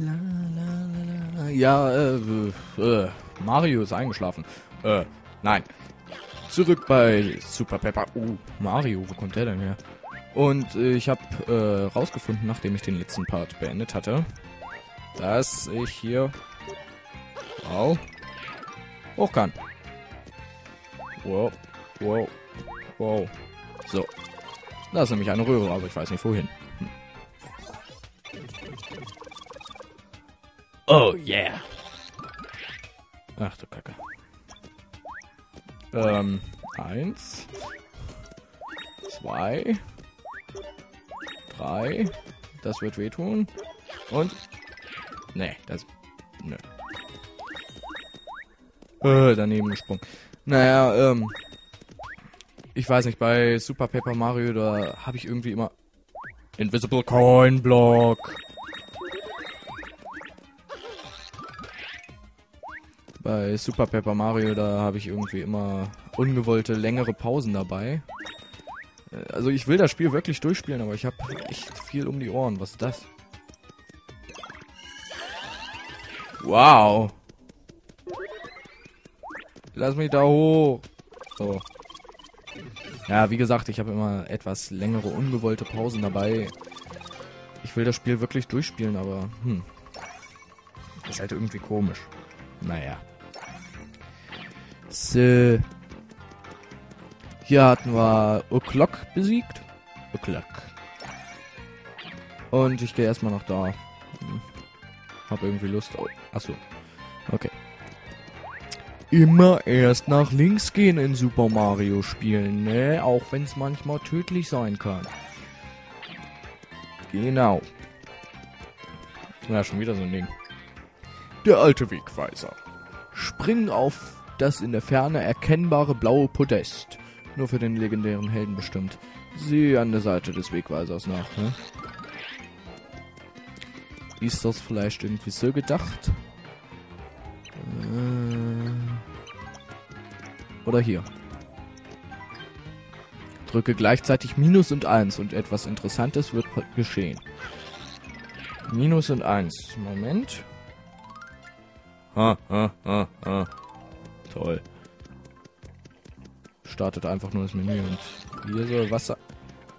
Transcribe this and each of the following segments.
La, la, la. Ja, äh, äh, Mario ist eingeschlafen. Äh, nein. Zurück bei Super Pepper. Uh, Mario, wo kommt der denn her? Und äh, ich habe äh, rausgefunden, nachdem ich den letzten Part beendet hatte, dass ich hier wow, hoch kann. Wow, wow, wow. So. Da ist nämlich eine Röhre, aber ich weiß nicht wohin. Oh yeah. Ach du Kacke. Ähm, eins. Zwei. Drei. Das wird wehtun. Und. Nee, das. Nö. Äh, daneben gesprungen. Naja, ähm. Ich weiß nicht, bei Super Paper Mario, da habe ich irgendwie immer. Invisible Coin Block. Bei Super Paper Mario, da habe ich irgendwie immer ungewollte längere Pausen dabei. Äh, also ich will das Spiel wirklich durchspielen, aber ich habe echt viel um die Ohren. Was ist das? Wow. Lass mich da hoch. So. Ja, wie gesagt, ich habe immer etwas längere ungewollte Pausen dabei. Ich will das Spiel wirklich durchspielen, aber hm. Das ist halt irgendwie komisch. Naja. So. Hier hatten wir O'Clock besiegt. O'Clock. Und ich gehe erstmal noch da. Hm. Hab irgendwie Lust. Oh, achso. Okay. Immer erst nach links gehen in Super Mario spielen, ne? Auch wenn es manchmal tödlich sein kann. Genau. Ja, schon wieder so ein Ding. Der alte Wegweiser. Springen auf das in der Ferne erkennbare blaue Podest. Nur für den legendären Helden bestimmt. Sieh an der Seite des Wegweisers nach, ne? Ist das vielleicht irgendwie so gedacht? Äh, oder hier. Drücke gleichzeitig Minus und 1 und etwas Interessantes wird geschehen. Minus und 1. Moment. Ha, ha, ha, ha. Toll. Startet einfach nur das Menü und hier soll Wasser.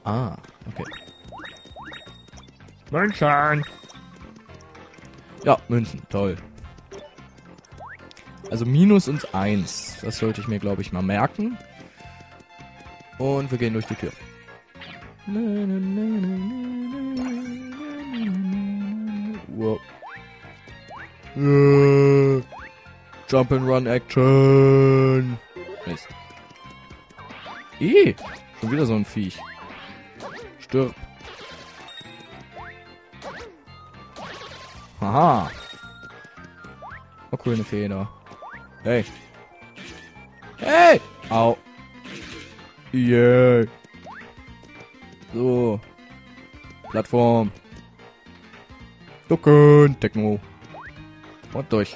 Ah, okay. München! Ja, Münzen, toll. Also Minus und 1. Das sollte ich mir, glaube ich, mal merken. Und wir gehen durch die Tür. Wow. Jump and Run Action. Mist. Eh, schon wieder so ein Viech. Stirb. Haha. Oh cool, eine Feder. Hey. Hey! Au. Yeah. So. Plattform. Ducken. Techno. Und durch.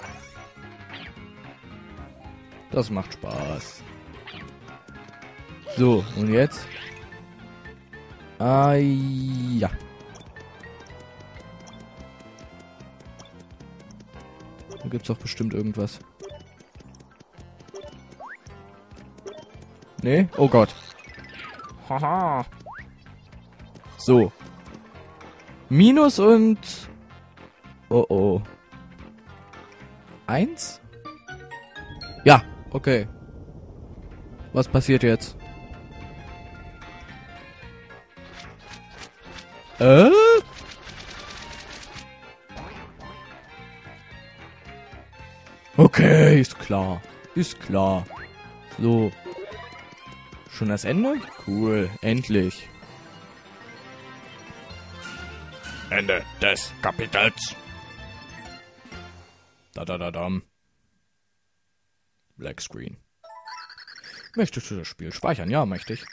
Das macht Spaß. So, und jetzt? Ah, ja. Da gibt's doch bestimmt irgendwas. Nee? Oh Gott. Haha. So. Minus und... Oh oh. Eins? Ja, okay. Was passiert jetzt? Äh? Okay, ist klar. Ist klar. So. Schon das Ende? Cool, endlich. Ende des Kapitels. Da da da dam. Black Screen. Möchtest du das Spiel speichern? Ja, möchte ich.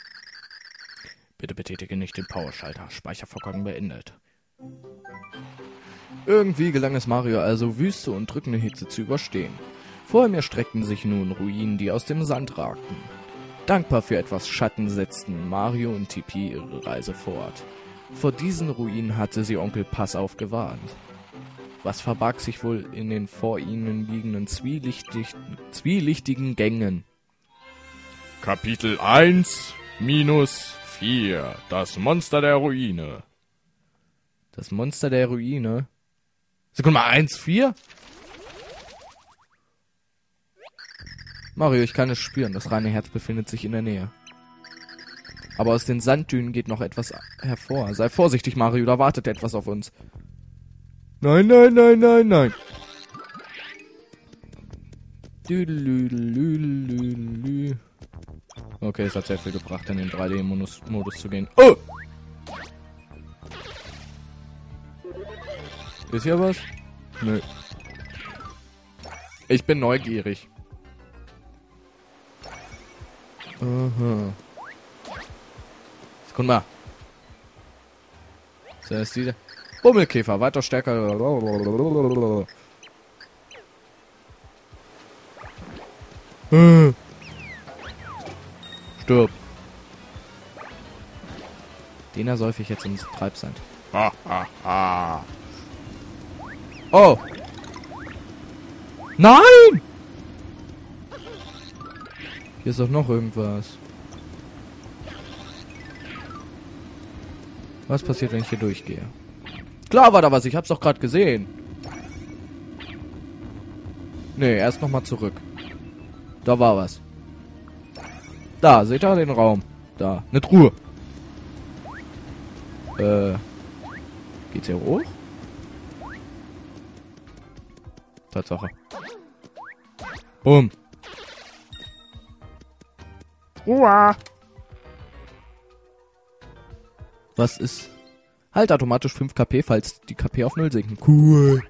Bitte betätige nicht den Powerschalter. Speichervorgang beendet. Irgendwie gelang es Mario also, Wüste und drückende Hitze zu überstehen. Vor ihm erstreckten sich nun Ruinen, die aus dem Sand ragten. Dankbar für etwas Schatten setzten Mario und Tipi ihre Reise fort. Vor diesen Ruinen hatte sie Onkel Pass aufgewarnt. Was verbarg sich wohl in den vor ihnen liegenden zwielichtig, zwielichtigen Gängen? Kapitel 1 minus 4. Das Monster der Ruine. Das Monster der Ruine. Sekunde mal, 1, 4? Mario, ich kann es spüren. Das reine Herz befindet sich in der Nähe. Aber aus den Sanddünen geht noch etwas hervor. Sei vorsichtig, Mario, da wartet etwas auf uns. Nein, nein, nein, nein, nein. Okay, es hat sehr viel gebracht, in den 3D-Modus Modus zu gehen. Oh! Ist hier was? Nö. Ich bin neugierig. Aha. Guck mal. So ist diese. Bummelkäfer, weiter stärker. Stirb. Den ersäufe ich jetzt ins Treibsand. Ha, ha, ha. Oh! Nein! Hier ist doch noch irgendwas. Was passiert, wenn ich hier durchgehe? Klar war da was, ich hab's doch gerade gesehen. Nee, erst nochmal zurück. Da war was. Da, seht ihr den Raum? Da, eine Truhe. Äh, geht's hier hoch? Tatsache. Bumm. Uah. Was ist? Halt automatisch 5 KP, falls die KP auf 0 sinken. Cool.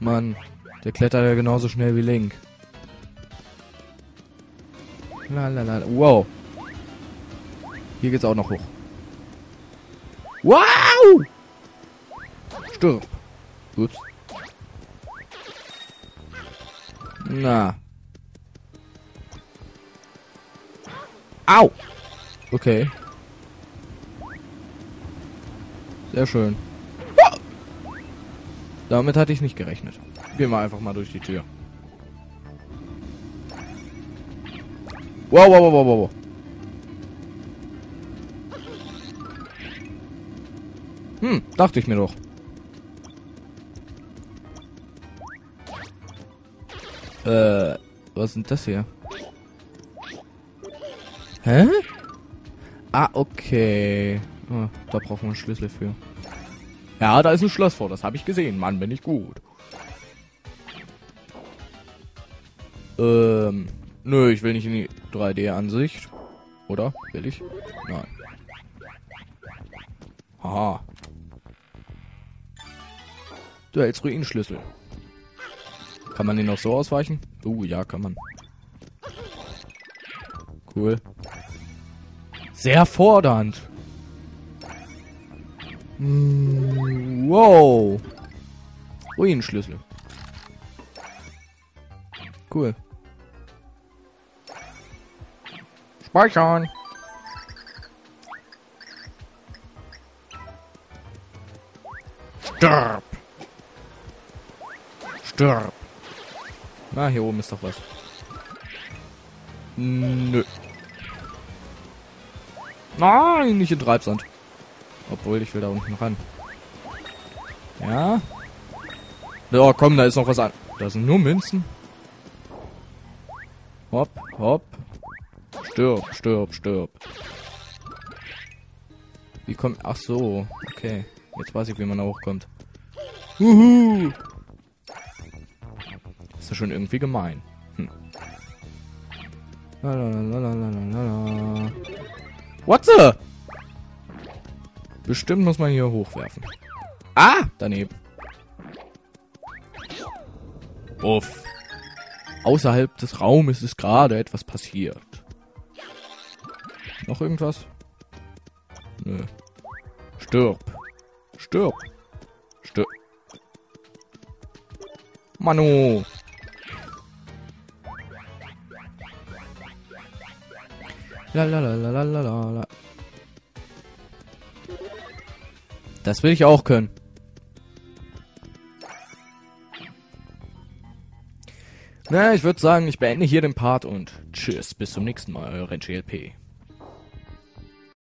Mann, der klettert ja genauso schnell wie Link. Lalalala. Wow. Hier geht's auch noch hoch. Wow! Stirb. Ups. Na. Au! Okay. Sehr schön. Damit hatte ich nicht gerechnet. Gehen wir einfach mal durch die Tür. Wow, wow, wow, wow, wow. Hm, dachte ich mir doch. Äh, was sind das hier? Hä? Ah, okay. Oh, da brauchen wir einen Schlüssel für. Ja, da ist ein Schloss vor, das habe ich gesehen. Mann, bin ich gut. Ähm, nö, ich will nicht in die 3D-Ansicht. Oder? Will ich? Nein. Haha. Du hältst Ruinenschlüssel. Kann man den auch so ausweichen? Uh, ja, kann man. Cool. Sehr fordernd. Mm, wow. Ruinenschlüssel. Cool. Speichern. Stirb. Stirb. Na, hier oben ist doch was. Nö. Nein, nicht in Treibsand. Obwohl, ich will da unten ran. Ja. Ja, komm, da ist noch was an. Da sind nur Münzen. Hopp, hopp. Stirb, stirb, stirb. Wie kommt... Ach so, okay. Jetzt weiß ich, wie man da hochkommt. Uhu. Ist ja schon irgendwie gemein. Hm. Lalalala. What the? Bestimmt muss man hier hochwerfen. Ah, daneben. Uff. Außerhalb des Raumes ist gerade etwas passiert. Noch irgendwas? Nö. Stirb. Stirb. Stirb. Manu. La la la la la la la Das will ich auch können. Na, ich würde sagen, ich beende hier den Part und tschüss, bis zum nächsten Mal, euren GLP.